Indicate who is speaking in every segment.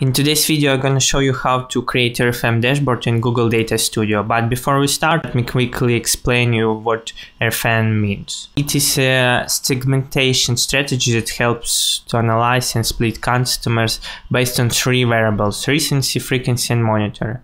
Speaker 1: In today's video, I'm going to show you how to create RFM dashboard in Google Data Studio. But before we start, let me quickly explain you what RFM means. It is a segmentation strategy that helps to analyze and split customers based on three variables, recency, frequency, and monetary.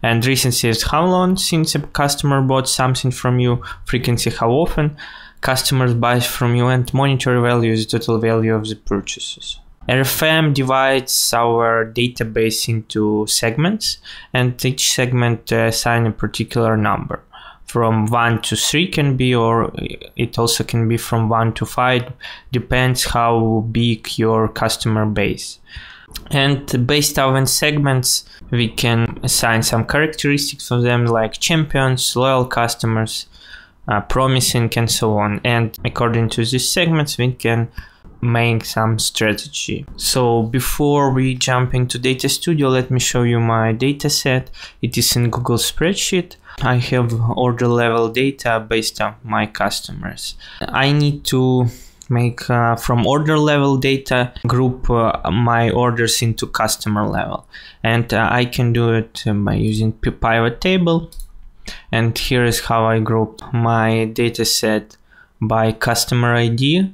Speaker 1: And recency is how long since a customer bought something from you, frequency how often customers buy from you, and monetary value is the total value of the purchases. RFM divides our database into segments, and each segment uh, assign a particular number. From 1 to 3 can be, or it also can be from 1 to 5, depends how big your customer base. And based on segments, we can assign some characteristics of them like champions, loyal customers, uh, promising, and so on. And according to these segments, we can make some strategy. So before we jump into Data Studio, let me show you my data set. It is in Google Spreadsheet. I have order level data based on my customers. I need to make uh, from order level data group uh, my orders into customer level and uh, I can do it by using pivot table and here is how I group my data set by customer ID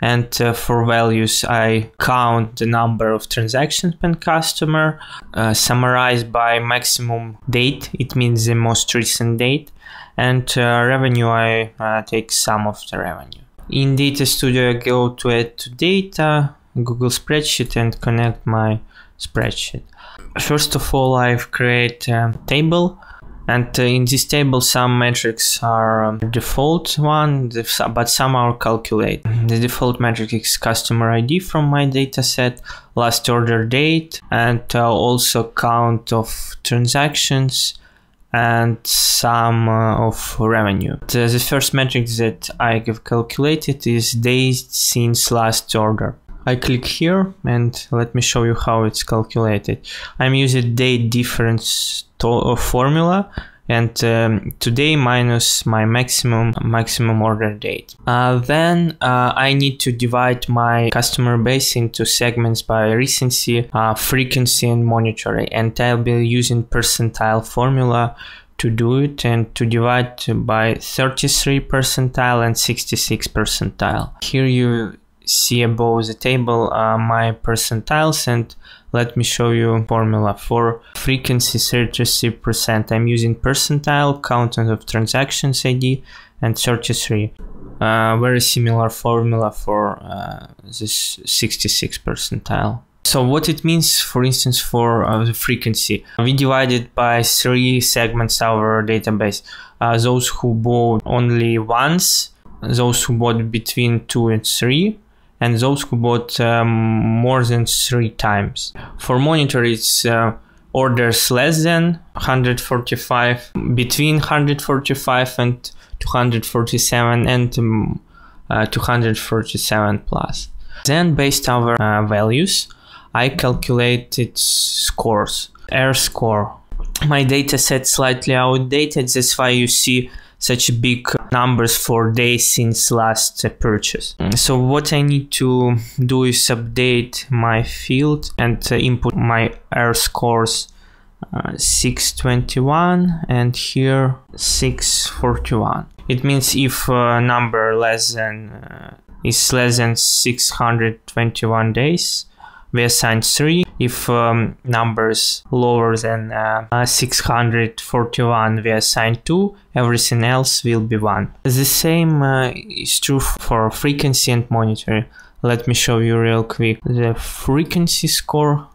Speaker 1: and uh, for values I count the number of transactions per customer uh, summarized by maximum date it means the most recent date and uh, revenue I uh, take sum of the revenue. In data studio I go to add to data Google spreadsheet and connect my spreadsheet. First of all I've create a table and uh, in this table, some metrics are um, default one, but some are calculated. The default metric is customer ID from my dataset, last order date, and uh, also count of transactions and sum uh, of revenue. The, the first metric that I have calculated is days since last order. I click here and let me show you how it's calculated. I'm using date difference uh, formula and um, today minus my maximum maximum order date. Uh, then uh, I need to divide my customer base into segments by recency, uh, frequency, and monitoring. And I'll be using percentile formula to do it and to divide by 33 percentile and 66 percentile. Here you see above the table uh, my percentiles and let me show you formula for frequency 33%. I'm using percentile, count of transactions ID and 33. Uh, very similar formula for uh, this 66 percentile. So what it means, for instance, for uh, the frequency, we divided by three segments our database. Uh, those who bought only once, those who bought between two and three, and those who bought um, more than three times. For monetary, it's uh, orders less than 145, between 145 and 247, and um, uh, 247 plus. Then, based on our uh, values, I calculated scores. R score. My data set slightly outdated, that's why you see such big numbers for days since last purchase. So what I need to do is update my field and uh, input my R scores uh, 621 and here 641. It means if a number less than uh, is less than 621 days, we assign 3 if um, numbers lower than uh, 641 we assign 2 everything else will be 1 the same uh, is true for frequency and monetary. Let me show you real quick the frequency score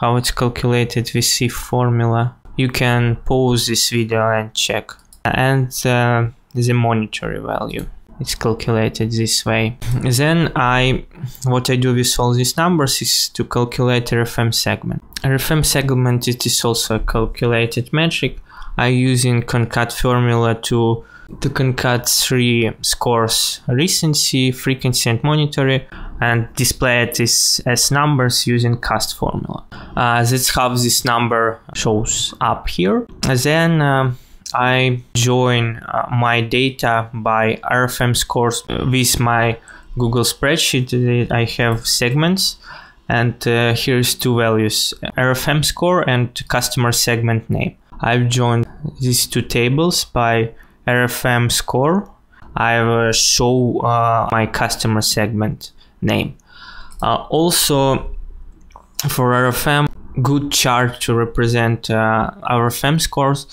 Speaker 1: how it's calculated. With C formula. You can pause this video and check. And uh, the monetary value it's calculated this way. Then I, what I do with all these numbers is to calculate RFM segment. RFM segment it is also a calculated metric. I using concat formula to to concat three scores recency, frequency, and monetary, and display it as, as numbers using cast formula. Uh, that's how this number shows up here. Then uh, I join uh, my data by RFM scores with my Google spreadsheet. I have segments and uh, here's two values RFM score and customer segment name. I've joined these two tables by RFM score. I uh, show uh, my customer segment name. Uh, also, for RFM, good chart to represent uh, RFM scores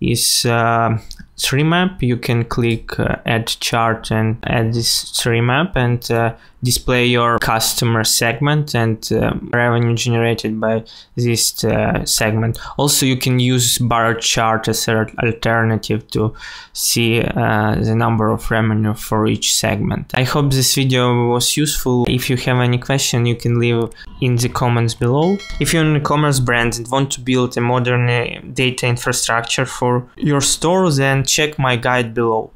Speaker 1: is uh, tree map. You can click uh, add chart and add this tree map and uh, display your customer segment and uh, revenue generated by this uh, segment. Also, you can use bar chart as an alternative to see uh, the number of revenue for each segment. I hope this video was useful. If you have any question, you can leave in the comments below. If you're an e-commerce brand and want to build a modern uh, data infrastructure for your store, then check my guide below.